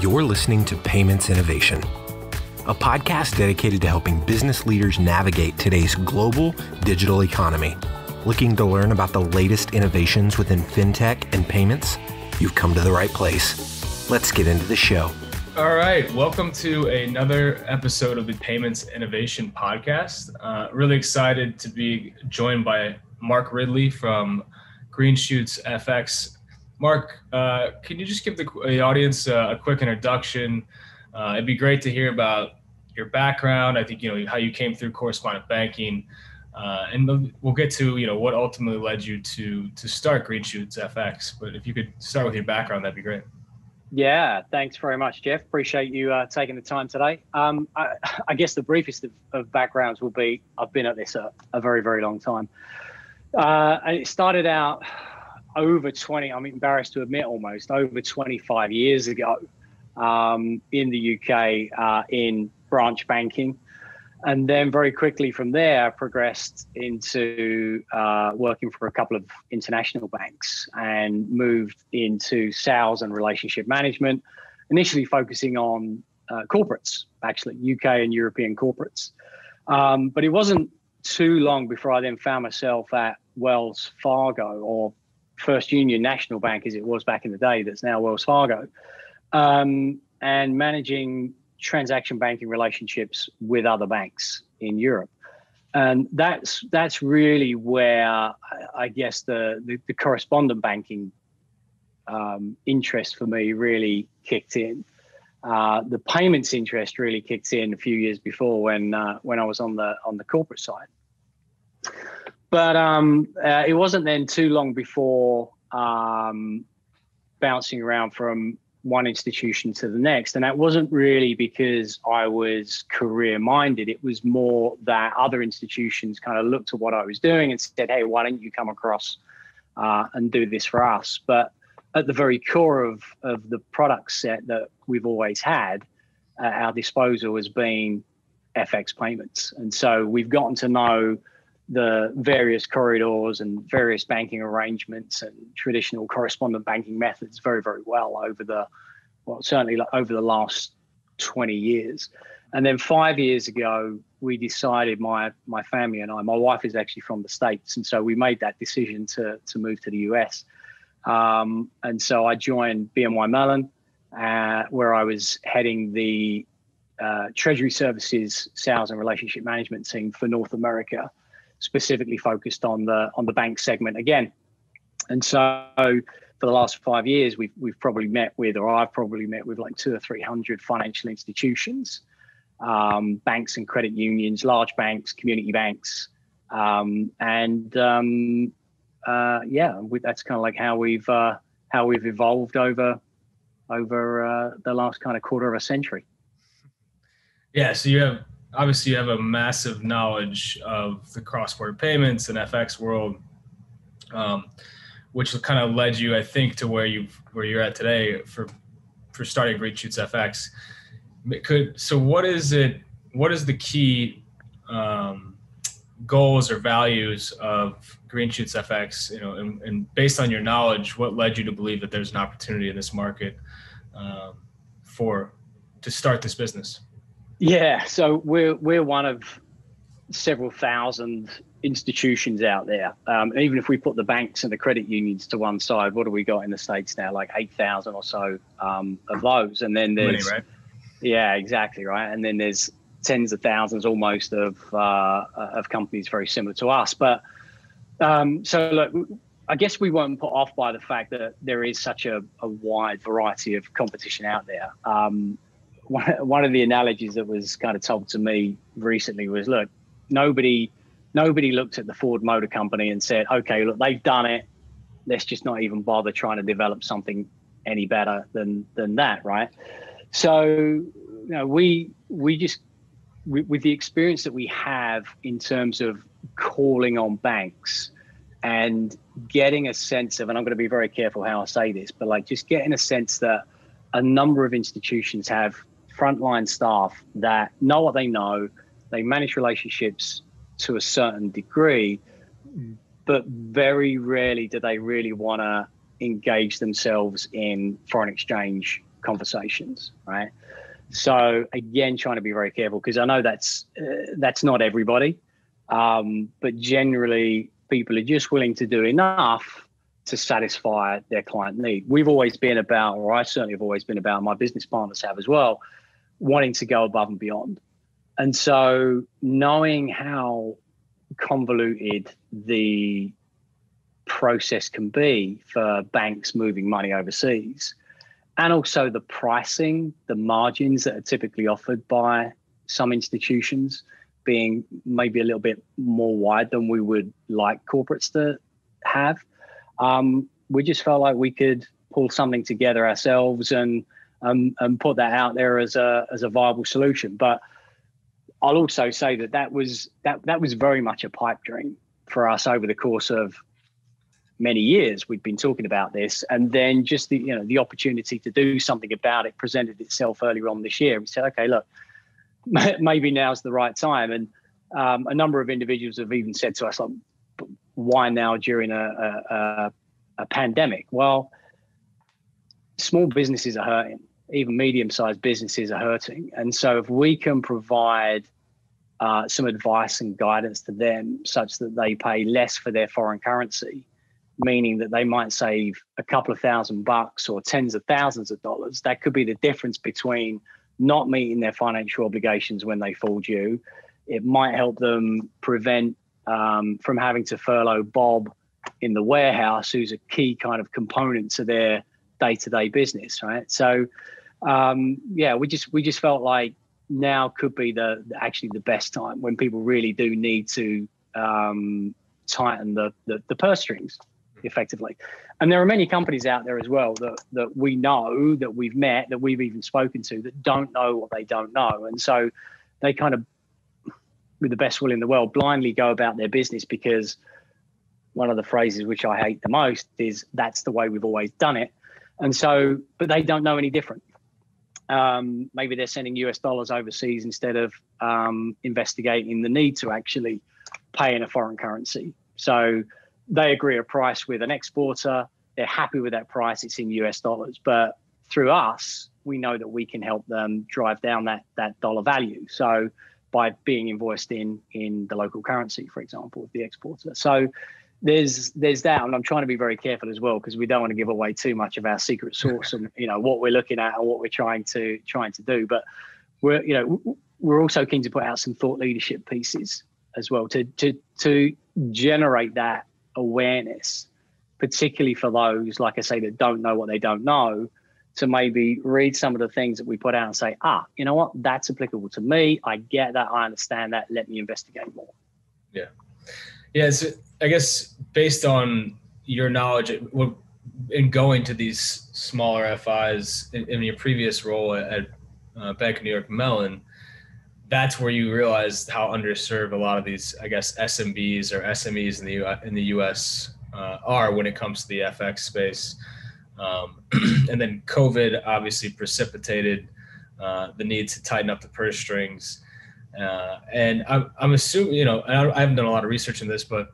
You're listening to Payments Innovation, a podcast dedicated to helping business leaders navigate today's global digital economy. Looking to learn about the latest innovations within fintech and payments? You've come to the right place. Let's get into the show. All right, welcome to another episode of the Payments Innovation Podcast. Uh, really excited to be joined by Mark Ridley from Green Shoots FX. Mark, uh, can you just give the, the audience uh, a quick introduction? Uh, it'd be great to hear about your background. I think you know how you came through correspondent banking, uh, and we'll get to you know what ultimately led you to to start Green Shoots FX. But if you could start with your background, that'd be great. Yeah, thanks very much, Jeff. Appreciate you uh, taking the time today. Um, I, I, guess the briefest of, of, backgrounds will be I've been at this a, a very, very long time. Uh, and it started out over 20, I'm embarrassed to admit almost, over 25 years ago um, in the UK uh, in branch banking. And then very quickly from there, progressed into uh, working for a couple of international banks and moved into sales and relationship management, initially focusing on uh, corporates, actually, UK and European corporates. Um, but it wasn't too long before I then found myself at Wells Fargo or First Union National Bank, as it was back in the day, that's now Wells Fargo, um, and managing transaction banking relationships with other banks in Europe. And that's that's really where I guess the the, the correspondent banking um, interest for me really kicked in. Uh, the payments interest really kicked in a few years before when uh, when I was on the on the corporate side. But um, uh, it wasn't then too long before um, bouncing around from one institution to the next. And that wasn't really because I was career minded. It was more that other institutions kind of looked at what I was doing and said, hey, why don't you come across uh, and do this for us? But at the very core of, of the product set that we've always had at our disposal has been FX payments. And so we've gotten to know the various corridors and various banking arrangements and traditional correspondent banking methods very, very well over the, well, certainly over the last 20 years. And then five years ago, we decided, my, my family and I, my wife is actually from the States. And so we made that decision to, to move to the US. Um, and so I joined BNY Mellon, uh, where I was heading the uh, Treasury Services Sales and Relationship Management team for North America specifically focused on the on the bank segment again. And so for the last five years, we've we've probably met with, or I've probably met with, like two or three hundred financial institutions, um, banks and credit unions, large banks, community banks, um, and um, uh, yeah, we, that's kind of like how we've uh, how we've evolved over over uh, the last kind of quarter of a century. Yeah, so you have obviously you have a massive knowledge of the cross-border payments and FX world, um, which kind of led you, I think, to where you where you're at today for for starting Green Shoots FX. Could so what is it? What is the key um, goals or values of Green Shoots FX? You know, and, and, based on your knowledge, what led you to believe that there's an opportunity in this market um, for to start this business? Yeah, so we're we're one of several thousand institutions out there. Um, even if we put the banks and the credit unions to one side, what do we got in the states now? Like eight thousand or so um, of those, and then there's right? yeah, exactly right. And then there's tens of thousands almost of uh, of companies very similar to us. But um, so look, I guess we weren't put off by the fact that there is such a, a wide variety of competition out there. Um, one, of the analogies that was kind of told to me recently was look nobody nobody looked at the ford motor company and said okay look they've done it. Let's just not even bother trying to develop something any better than than that right? So you know we we just with the experience that we have in terms of calling on banks and getting a sense of and i'm going to be very careful how i say this but like just getting a sense that a number of institutions have frontline staff that know what they know, they manage relationships to a certain degree, but very rarely do they really want to engage themselves in foreign exchange conversations, right? So again, trying to be very careful because I know that's uh, that's not everybody, um, but generally people are just willing to do enough to satisfy their client need. We've always been about, or I certainly have always been about, my business partners have as well, wanting to go above and beyond. And so knowing how convoluted the process can be for banks moving money overseas, and also the pricing, the margins that are typically offered by some institutions being maybe a little bit more wide than we would like corporates to have. Um, we just felt like we could pull something together ourselves and um, and put that out there as a as a viable solution. But I'll also say that that was that that was very much a pipe dream for us over the course of many years. We'd been talking about this, and then just the you know the opportunity to do something about it presented itself earlier on this year. We said, okay, look, maybe now's the right time. And um, a number of individuals have even said to us, like, why now during a, a, a pandemic? Well, small businesses are hurting even medium-sized businesses are hurting. And so if we can provide uh, some advice and guidance to them such that they pay less for their foreign currency, meaning that they might save a couple of thousand bucks or tens of thousands of dollars, that could be the difference between not meeting their financial obligations when they fall due. It might help them prevent um, from having to furlough Bob in the warehouse, who's a key kind of component to their day-to-day business, right? So um, yeah, we just we just felt like now could be the actually the best time when people really do need to um, tighten the, the, the purse strings effectively. And there are many companies out there as well that that we know that we've met that we've even spoken to that don't know what they don't know, and so they kind of with the best will in the world blindly go about their business because one of the phrases which I hate the most is that's the way we've always done it. And so, but they don't know any different um, maybe they're sending US dollars overseas instead of um, investigating the need to actually pay in a foreign currency. So they agree a price with an exporter. They're happy with that price. It's in US dollars. But through us, we know that we can help them drive down that that dollar value. So by being invoiced in in the local currency, for example, with the exporter. So there's there's that and i'm trying to be very careful as well because we don't want to give away too much of our secret sauce and you know what we're looking at and what we're trying to trying to do. But we're you know we're also keen to put out some thought leadership pieces as well to to to generate that awareness particularly for those like i say that don't know what they don't know to maybe read some of the things that we put out and say ah you know what? That's applicable to me. I get that. I understand that. Let me investigate more. Yeah yeah, so I guess based on your knowledge in going to these smaller FIs in, in your previous role at uh, Bank of New York Mellon, that's where you realized how underserved a lot of these, I guess, SMBs or SMEs in the U- in the U.S. Uh, are when it comes to the FX space. Um, and then COVID obviously precipitated uh, the need to tighten up the purse strings. Uh, and I'm, I'm assuming, you know, I, I haven't done a lot of research in this, but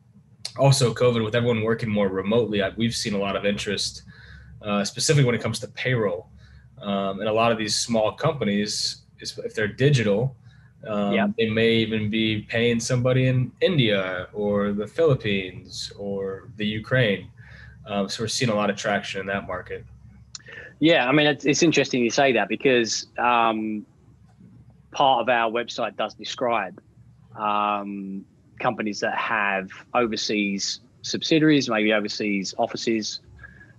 also COVID with everyone working more remotely, I, we've seen a lot of interest, uh, specifically when it comes to payroll. Um, and a lot of these small companies, if they're digital, um, yeah. they may even be paying somebody in India or the Philippines or the Ukraine. Um, so we're seeing a lot of traction in that market. Yeah, I mean, it's, it's interesting you say that because um, part of our website does describe um, companies that have overseas subsidiaries, maybe overseas offices,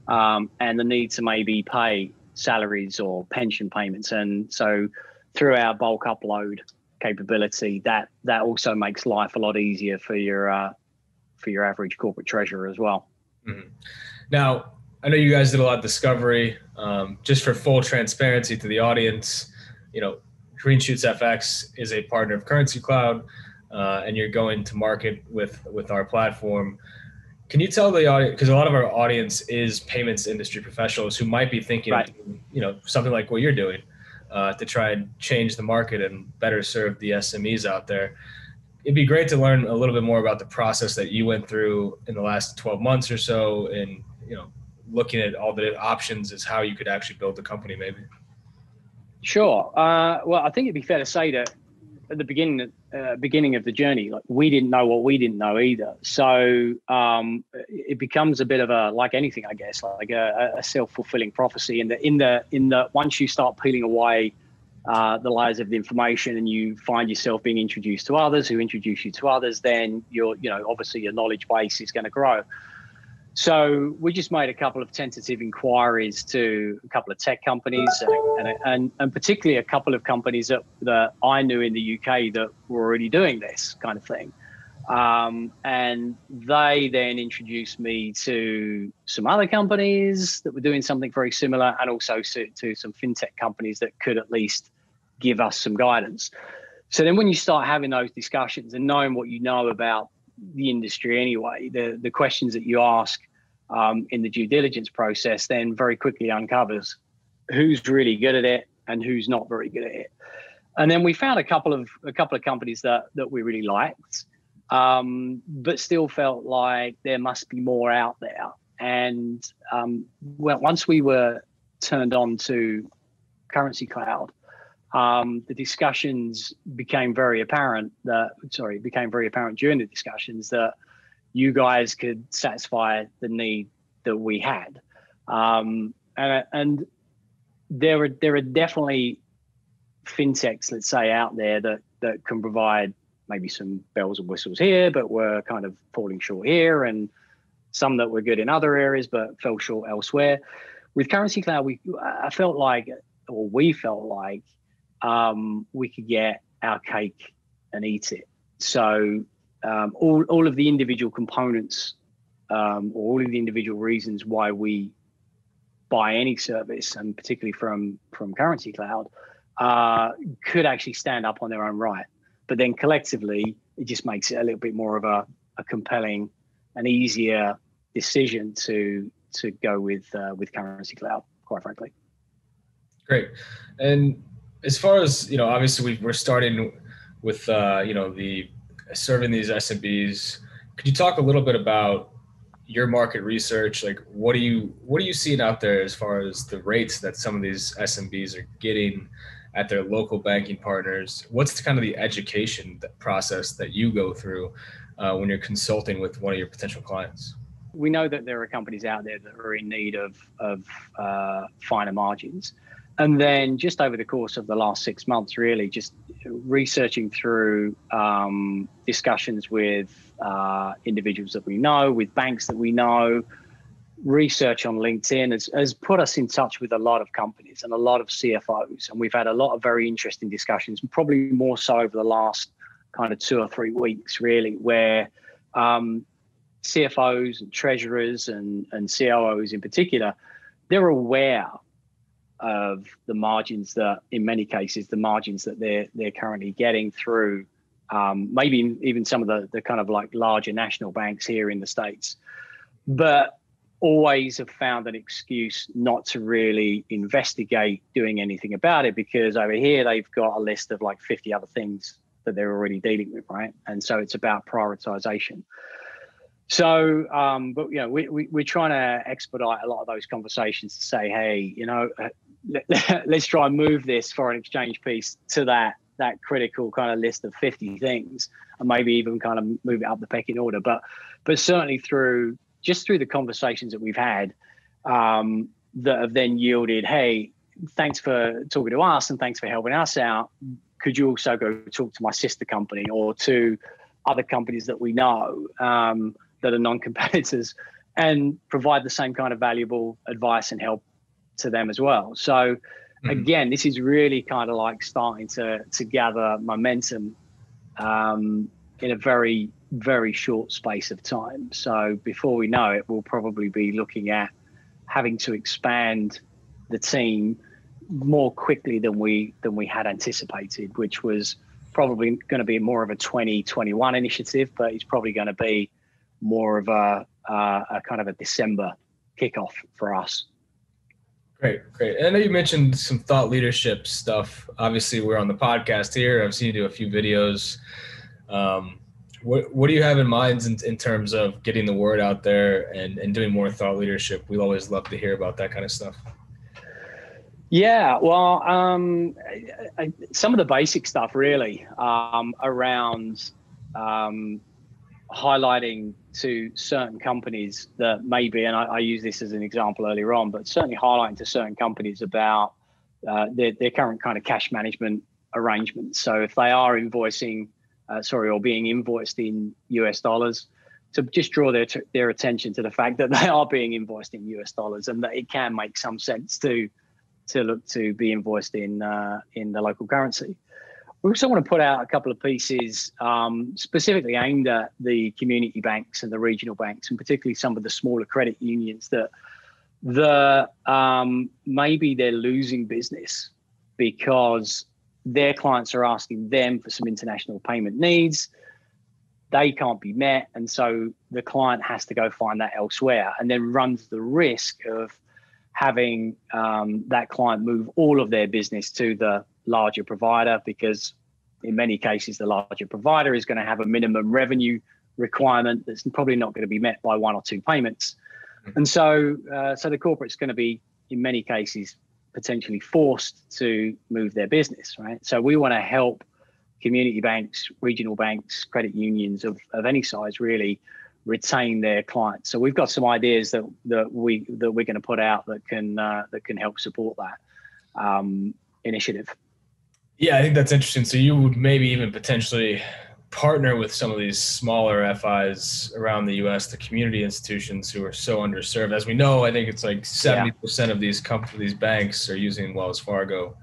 um, and the need to maybe pay salaries or pension payments. And so through our bulk upload capability, that that also makes life a lot easier for your uh, for your average corporate treasurer as well. Mm-hmm. Now, I know you guys did a lot of discovery. Um, just for full transparency to the audience, you know, Green Shoots FX is a partner of Currency Cloud, uh, and you're going to market with with our platform. Can you tell the audience because a lot of our audience is payments industry professionals who might be thinking, right. you know, something like what you're doing uh, to try and change the market and better serve the SMEs out there. It'd be great to learn a little bit more about the process that you went through in the last 12 months or so, and you know, looking at all the options is how you could actually build the company, maybe. Sure. Uh, well, I think it'd be fair to say that at the beginning uh, beginning of the journey, like we didn't know what we didn't know either. So um, it becomes a bit of a like anything, I guess, like a, a self fulfilling prophecy. And in the in the in the once you start peeling away uh, the layers of the information and you find yourself being introduced to others who introduce you to others, then your you know obviously your knowledge base is going to grow. So we just made a couple of tentative inquiries to a couple of tech companies and, and, and, and, particularly a couple of companies that, that I knew in the UK that were already doing this kind of thing. Um, and they then introduced me to some other companies that were doing something very similar and also to, to some fintech companies that could at least give us some guidance. So then when you start having those discussions and knowing what you know about the industry anyway, the, the questions that you ask um, in the due diligence process then very quickly uncovers who's really good at it and who's not very good at it. And then we found a couple of a couple of companies that that we really liked, um, but still felt like there must be more out there. And um, well, once we were turned on to Currency Cloud, um, the discussions became very apparent that sorry became very apparent during the discussions that you guys could satisfy the need that we had. Um, and, and there are there are definitely fintechs, let's say, out there that that can provide maybe some bells and whistles here, but were kind of falling short here, and some that were good in other areas but fell short elsewhere. With Currency Cloud, we I felt like, or we felt like, um, we could get our cake and eat it. So um, all, all of the individual components um, or all of the individual reasons why we buy any service, and particularly from from Currency Cloud, uh, could actually stand up on their own right. But then collectively, it just makes it a little bit more of a, a compelling and easier decision to to go with uh, with Currency Cloud. Quite frankly. Great, and as far as you know, obviously we, we're starting with uh, you know the serving these SMBs. Could you talk a little bit about your market research? Like, what do you what are you seeing out there as far as the rates that some of these SMBs are getting at their local banking partners? What's the, kind of the education process that you go through uh, when you're consulting with one of your potential clients? We know that there are companies out there that are in need of of uh, finer margins. And then just over the course of the last six months, really just researching through um, discussions with uh, individuals that we know, with banks that we know, research on LinkedIn has, has put us in touch with a lot of companies and a lot of CFOs. And we've had a lot of very interesting discussions, probably more so over the last kind of two or three weeks, really, where um, CFOs and treasurers and, and COOs in particular, they're aware of the margins that, in many cases, the margins that they're they're currently getting through um, maybe even some of the the kind of like larger national banks here in the states, but always have found an excuse not to really investigate doing anything about it because over here they've got a list of like 50 other things that they're already dealing with, right? And so it's about prioritization. So, um, but you know, we, we, we're trying to expedite a lot of those conversations to say, hey, you know, uh, let's try and move this foreign exchange piece to that that critical kind of list of 50 things and maybe even kind of move it up the pecking order. But but certainly through just through the conversations that we've had um, that have then yielded hey thanks for talking to us and thanks for helping us out. Could you also go talk to my sister company or to other companies that we know um, that are non-competitors and provide the same kind of valuable advice and help to them as well. So mm-hmm. again, this is really kind of like starting to to gather momentum um, in a very very short space of time. So before we know it, we'll probably be looking at having to expand the team more quickly than we than we had anticipated, which was probably going to be more of a 2021 initiative, but it's probably going to be more of a, uh, a kind of a December kickoff for us. Great, great. And I know you mentioned some thought leadership stuff. Obviously, we're on the podcast here. I've seen you do a few videos. Um, what what do you have in mind in, in terms of getting the word out there and, and doing more thought leadership? We always love to hear about that kind of stuff. Yeah, well, um, I, I, some of the basic stuff really um, around um, highlighting to certain companies that maybe, and I, I use this as an example earlier on, but certainly highlighting to certain companies about uh, their, their current kind of cash management arrangements. So if they are invoicing, uh, sorry, or being invoiced in US dollars, to just draw their their attention to the fact that they are being invoiced in US dollars and that it can make some sense to to look to be invoiced in uh, in the local currency. We also want to put out a couple of pieces um, specifically aimed at the community banks and the regional banks, and particularly some of the smaller credit unions that the um, maybe they're losing business because their clients are asking them for some international payment needs. They can't be met, and so the client has to go find that elsewhere, and then runs the risk of having um, that client move all of their business to the larger provider because in many cases the larger provider is going to have a minimum revenue requirement that's probably not going to be met by one or two payments mm-hmm. and so uh, so the corporate's going to be in many cases potentially forced to move their business right so we want to help community banks regional banks credit unions of, of any size really retain their clients. So we've got some ideas that that we that we're going to put out that can uh, that can help support that um, initiative. Yeah, I think that's interesting. So you would maybe even potentially partner with some of these smaller FIs around the U.S., the community institutions who are so underserved. As we know, I think it's like seventy yeah. percent of these companies, these banks, are using Wells Fargo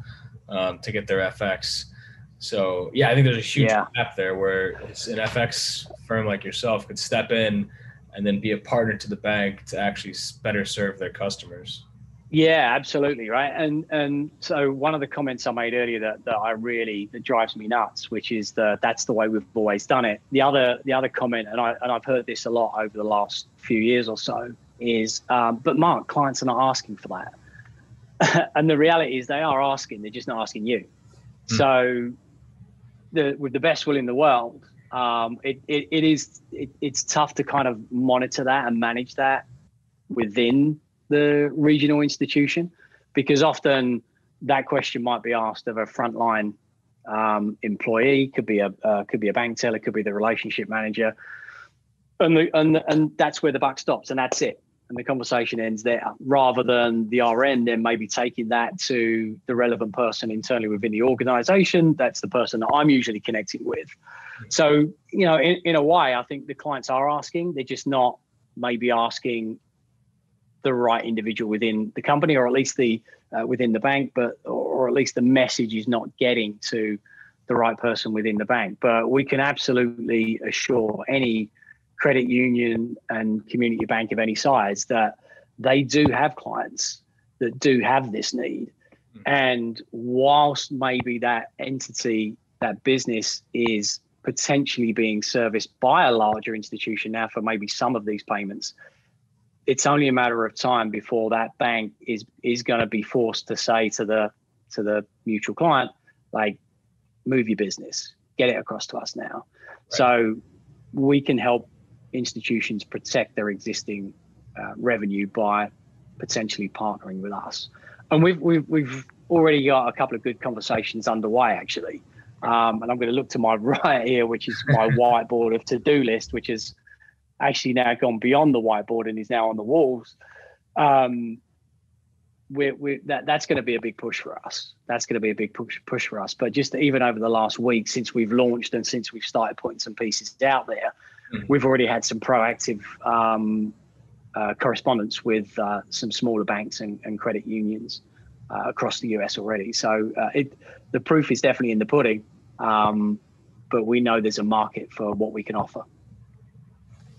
um, to get their FX. So yeah, I think there's a huge yeah. gap there where an FX firm like yourself could step in and then be a partner to the bank to actually better serve their customers. Yeah, absolutely, right. And and so one of the comments I made earlier that, that I really that drives me nuts, which is that that's the way we've always done it. The other the other comment, and I and I've heard this a lot over the last few years or so, is um, but Mark, clients are not asking for that. and the reality is they are asking, they're just not asking you. Mm. So the with the best will in the world, um, it, it, it is it, it's tough to kind of monitor that and manage that within the regional institution? Because often that question might be asked of a frontline um, employee, could be a uh, could be a bank teller, could be the relationship manager, and the, and and that's where the buck stops, and that's it. And the conversation ends there. Rather than the RM then maybe taking that to the relevant person internally within the organization. That's the person that I'm usually connecting with. So, you know, in, in a way, I think the clients are asking, they're just not maybe asking the right individual within the company or at least the uh, within the bank, but or at least the message is not getting to the right person within the bank. But we can absolutely assure any credit union and community bank of any size that they do have clients that do have this need. Mm-hmm. And whilst maybe that entity, that business is potentially being serviced by a larger institution now for maybe some of these payments, it's only a matter of time before that bank is is going to be forced to say to the to the mutual client, like, move your business, get it across to us now. Right. So we can help institutions protect their existing uh, revenue by potentially partnering with us. And we've, we've, we've already got a couple of good conversations underway, actually. Um, and I'm going to look to my right here, which is my whiteboard of to do list, which has actually now gone beyond the whiteboard and is now on the walls. Um, we're, we're, that that's going to be a big push for us. That's going to be a big push push for us. But just even over the last week since we've launched and since we've started putting some pieces out there, Mm-hmm. We've already had some proactive um, uh, correspondence with uh, some smaller banks and, and credit unions uh, across the US already. So uh, it, the proof is definitely in the pudding, um, but we know there's a market for what we can offer.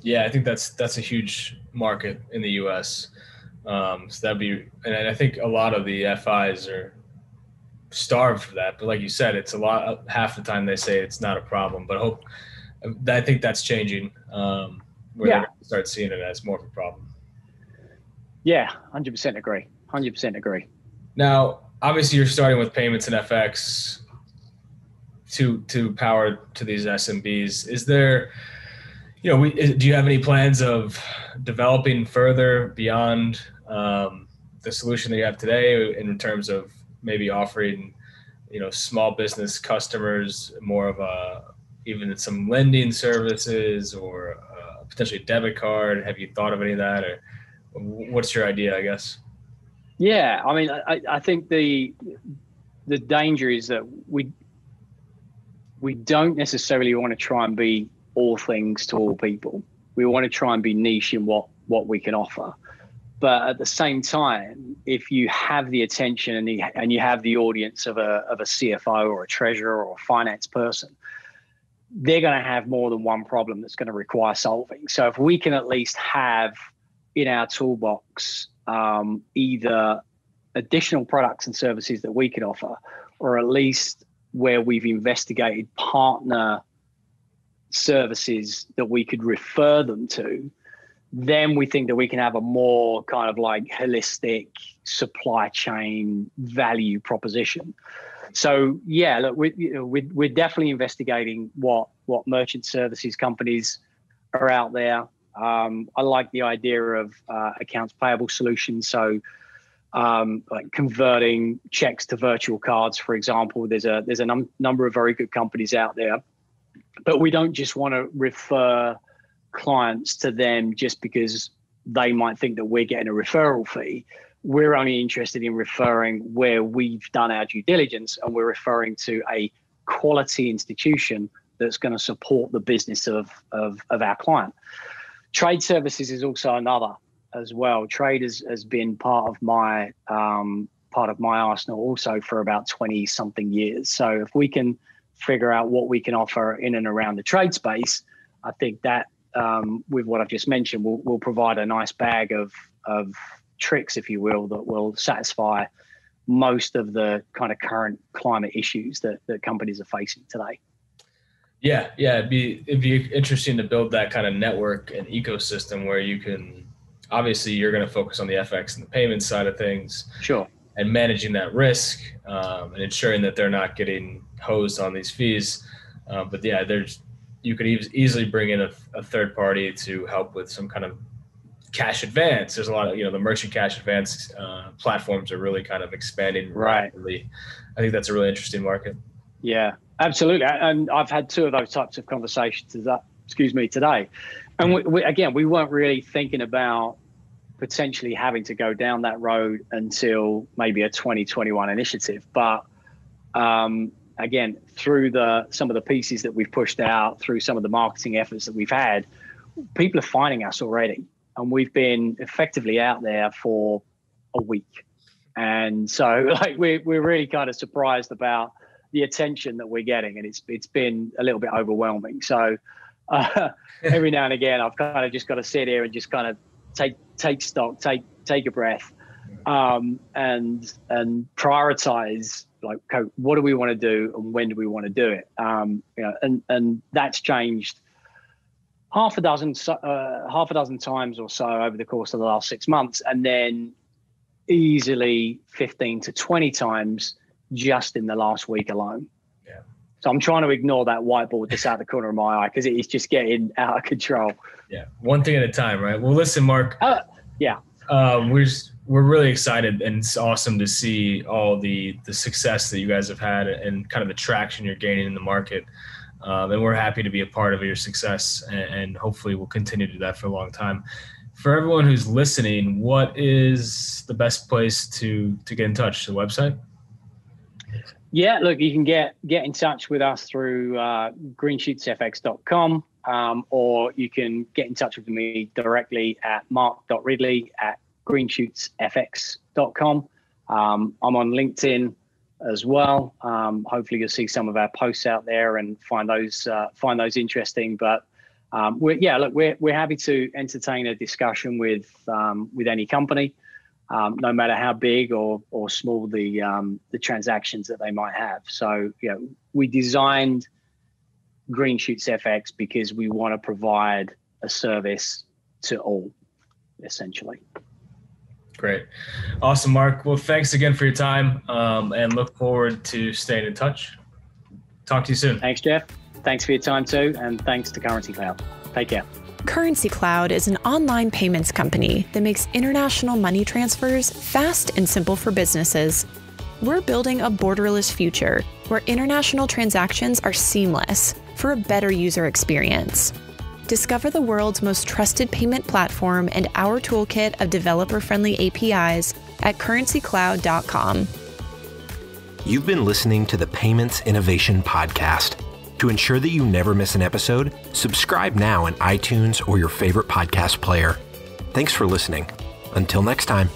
Yeah, I think that's that's a huge market in the U.S. Um, so that'd be, and I think a lot of the FIs are starved for that. But like you said, it's a lot. Half the time they say it's not a problem, but I hope I think that's changing. Um, where yeah. they start seeing it as more of a problem. Yeah, hundred percent agree. Hundred percent agree. Now, obviously, you're starting with payments and FX to to power to these SMBs. Is there, you know, we, do you have any plans of developing further beyond um, the solution that you have today in terms of maybe offering, you know, small business customers more of a even some lending services or uh, potentially debit card? Have you thought of any of that, or what's your idea? I guess. Yeah, I mean, I, I think the the danger is that we we don't necessarily want to try and be all things to all people. We want to try and be niche in what what we can offer. But at the same time, if you have the attention and you, and you have the audience of a of a CFO or a treasurer or a finance person, they're going to have more than one problem that's going to require solving. So if we can at least have in our toolbox um, either additional products and services that we can offer, or at least where we've investigated partner services that we could refer them to, then we think that we can have a more kind of like holistic supply chain value proposition. So yeah, look, we, you know, we're, we're definitely investigating what what merchant services companies are out there. Um, I like the idea of uh, accounts payable solutions. So, um, like converting checks to virtual cards, for example. There's a there's a num- number of very good companies out there, but we don't just want to refer clients to them just because they might think that we're getting a referral fee. We're only interested in referring where we've done our due diligence and we're referring to a quality institution that's going to support the business of, of, of our client. Trade services is also another as well. Trade has, has been part of my um, part of my arsenal also for about 20 something years. So if we can figure out what we can offer in and around the trade space, I think that um, with what I've just mentioned will will provide a nice bag of of tricks, if you will, that will satisfy most of the kind of current climate issues that, that companies are facing today. Yeah, yeah, it'd be it'd be interesting to build that kind of network and ecosystem where you can obviously you're going to focus on the FX and the payment side of things. Sure. And managing that risk um, and ensuring that they're not getting hosed on these fees. Uh, but yeah, there's you could e- easily bring in a, a, third party to help with some kind of cash advance. There's a lot of you know the merchant cash advance uh, platforms are really kind of expanding right. rapidly. I think that's a really interesting market. Yeah, absolutely. And I've had two of those types of conversations. That excuse me today, and we, we, again, we weren't really thinking about potentially having to go down that road until maybe a 2021 initiative. But um, again, through the some of the pieces that we've pushed out, through some of the marketing efforts that we've had, people are finding us already, and we've been effectively out there for a week. And so, like, we're we're really kind of surprised about the attention that we're getting, and it's it's been a little bit overwhelming. So uh, every now and again, I've kind of just got to sit here and just kind of take take stock, take take a breath, um, and and prioritize like what do we want to do and when do we want to do it? Um, you know, and and that's changed half a dozen uh, half a dozen times or so over the course of the last six months, and then easily 15 to 20 times just in the last week alone. So I'm trying to ignore that whiteboard that's out the corner of my eye because it is just getting out of control. Yeah, one thing at a time, right? Well, listen, Mark. Uh, yeah. Um, we're just, we're really excited, and it's awesome to see all the the success that you guys have had and kind of the traction you're gaining in the market. Um, and we're happy to be a part of your success, and, and hopefully we'll continue to do that for a long time. For everyone who's listening, what is the best place to to get in touch? The website. Yeah, look, you can get get in touch with us through uh, greenshootfx.com um, or you can get in touch with me directly at mark.ridley at greenshootsfx.com. Um, I'm on LinkedIn as well. Um, hopefully, you'll see some of our posts out there and find those uh, find those interesting. But um, we're, yeah, look, we're we're happy to entertain a discussion with um, with any company um, no matter how big or or small the um, the transactions that they might have. So you know, we designed Green Shoots FX because we want to provide a service to all, essentially. Great, awesome, Mark. Well, thanks again for your time, um, and look forward to staying in touch. Talk to you soon. Thanks, Jeff. Thanks for your time too, and thanks to Currency Cloud. Take care. Currency Cloud is an online payments company that makes international money transfers fast and simple for businesses. We're building a borderless future where international transactions are seamless for a better user experience. Discover the world's most trusted payment platform and our toolkit of developer friendly APIs at currencycloud.com. You've been listening to the Payments Innovation Podcast. To ensure that you never miss an episode, subscribe now in iTunes or your favorite podcast player. Thanks for listening. Until next time.